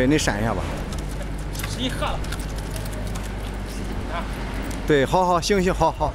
对你扇一下吧。你喝了。对好好行行好好。